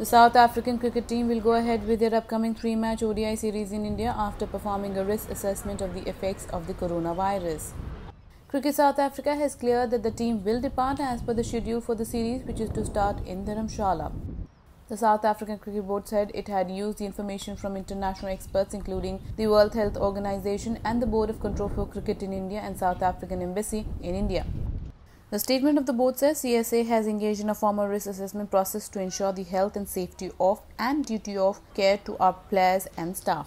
The South African cricket team will go ahead with their upcoming three match ODI series in India after performing a risk assessment of the effects of the coronavirus. Cricket South Africa has cleared that the team will depart as per the schedule for the series, which is to start in Dharamshala. The South African Cricket Board said it had used the information from international experts, including the World Health Organization and the Board of Control for Cricket in India and South African Embassy in India. The statement of the board says CSA has engaged in a formal risk assessment process to ensure the health and safety of and duty of care to our players and staff.